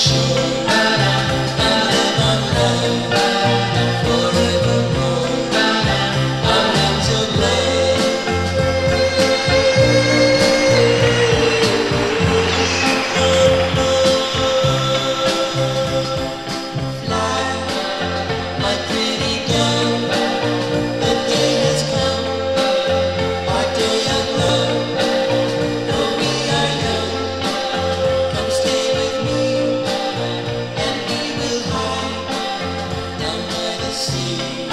chão. see.